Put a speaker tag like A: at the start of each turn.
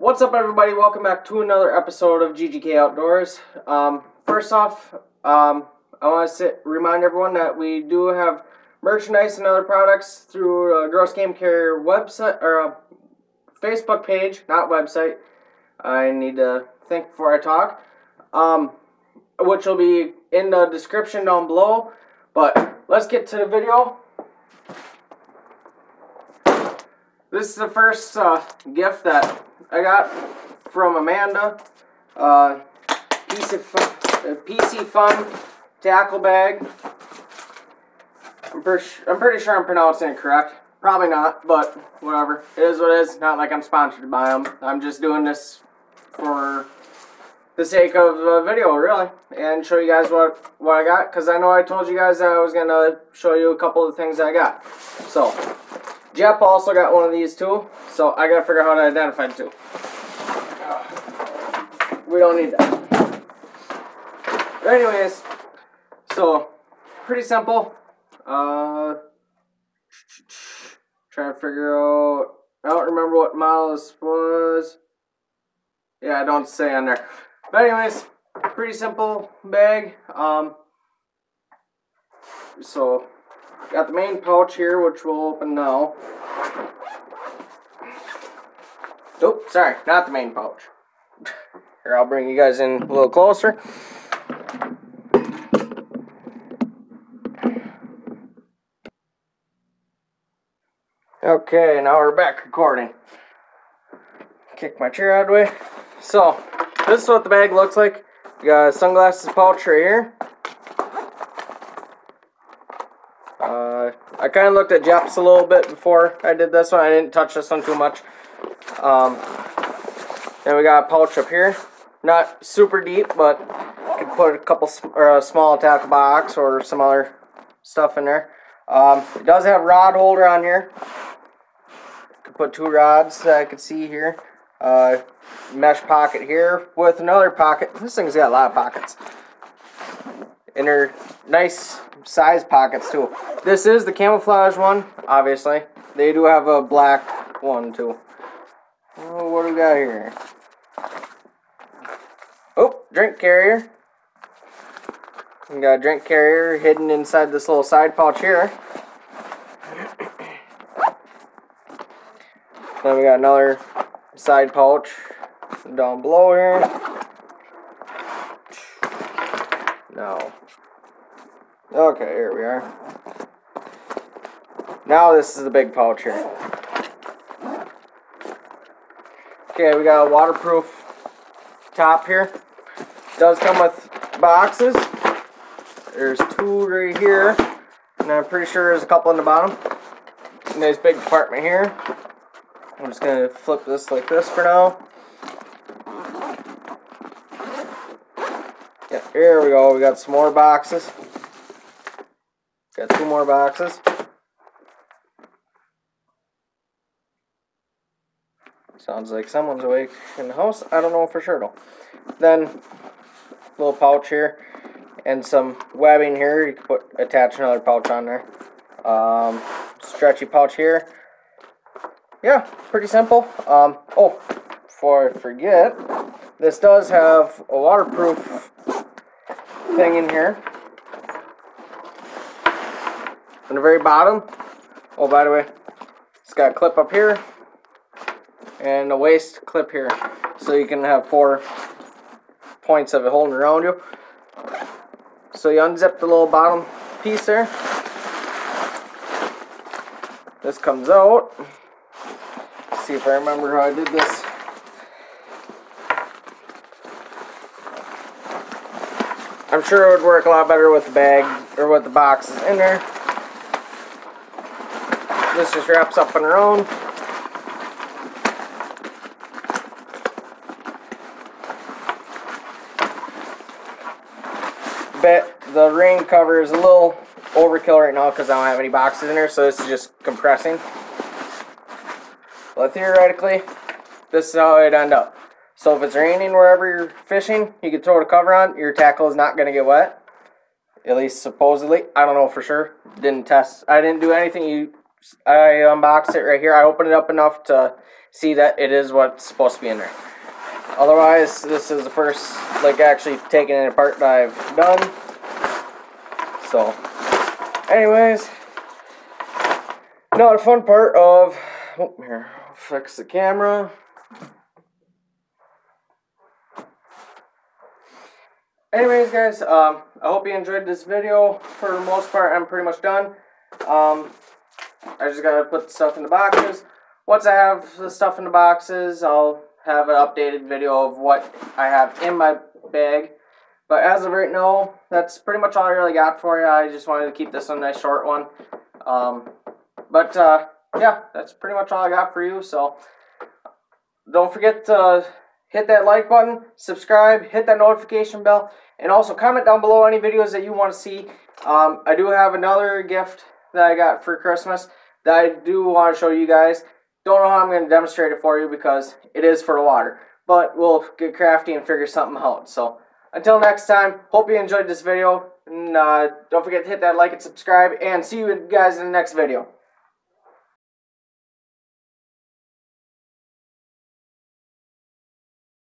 A: What's up, everybody? Welcome back to another episode of GGK Outdoors. Um, first off, um, I want to remind everyone that we do have merchandise and other products through a Gross Game Karrier website or a Facebook page, not website. I need to think before I talk. Um, which will be in the description down below. But let's get to the video. This is the first uh, gift that I got from Amanda. Uh, of fun, uh, Piscifun tackle bag. I'm, pretty, I'm pretty sure I'm pronouncing it correct. Probably not, but whatever. It is what it is. Not like I'm sponsored by them. I'm just doing this for the sake of the video, really, and show you guys what, what I got, because I know I told you guys that I was going to show you a couple of things I got. So, Jeff also got one of these too, so I got to figure out how to identify the two. We don't need that. But anyways, so, pretty simple. Uh, trying to figure out, I don't remember what model this was. Yeah, I don't say on there. But anyways, pretty simple bag. Um, so, got the main pouch here, which we'll open now. Oh, sorry, not the main pouch. Here, I'll bring you guys in a little closer. Okay, now we're back recording. Kick my chair out of the way. So, this is what the bag looks like. You got a sunglasses pouch right here. Uh, I kind of looked at Jeff's a little bit before I did this one. I didn't touch this one too much. Um, then we got a pouch up here. Not super deep, but you can put a couple or a small tackle box or some other stuff in there. Um, it does have rod holder on here. Can put two rods that I can see here. Uh, mesh pocket here with another pocket. This thing's got a lot of pockets. They're nice size pockets too. This is the camouflage one, obviously. They do have a black one too. Oh, what do we got here? Oh, drink carrier. We got a drink carrier hidden inside this little side pouch here. Then we got another side pouch down below here. Okay, here we are. Now this is the big pouch here. Okay, we got a waterproof top here. Does come with boxes. There's two right here. And I'm pretty sure there's a couple in the bottom. Nice big compartment here. I'm just going to flip this like this for now. Yeah, here we go. We got some more boxes. Got two more boxes. Sounds like someone's awake in the house. I don't know for sure though. Then, little pouch here. And some webbing here. You can put attach another pouch on there. Um, stretchy pouch here yeah, pretty simple. Um, oh, before I forget, this does have a waterproof thing in here. On the very bottom, oh, by the way, it's got a clip up here and a waist clip here. So you can have four points of it holding around you. So you unzip the little bottom piece there. This comes out see if I remember how I did this. I'm sure it would work a lot better with the bag or with the boxes in there. This just wraps up on her own. But the rain cover is a little overkill right now because I don't have any boxes in there, so this is just compressing. But theoretically, this is how it'd end up. So if it's raining wherever you're fishing, you can throw the cover on. Your tackle is not going to get wet. At least supposedly. I don't know for sure. Didn't test. I didn't do anything. You I unbox it right here. I open it up enough to see that it is what's supposed to be in there. Otherwise, this is the first, like, actually taking it apart that I've done. So, anyways, now the fun part of, oh, here, fix the camera. Anyways, guys, um, I hope you enjoyed this video. For the most part, I'm pretty much done. Um, I just gotta put stuff in the boxes. Once I have the stuff in the boxes, I'll have an updated video of what I have in my bag. But as of right now, that's pretty much all I really got for you. I just wanted to keep this a nice short one. Um, but uh, yeah, that's pretty much all I got for you. So don't forget to hit that like button, subscribe, hit that notification bell, and also comment down below any videos that you want to see. Um, I do have another gift that I got for Christmas that I do want to show you guys. Don't know how I'm going to demonstrate it for you because it is for the water. But we'll get crafty and figure something out. So until next time, hope you enjoyed this video. And uh, don't forget to hit that like and subscribe. And see you guys in the next video.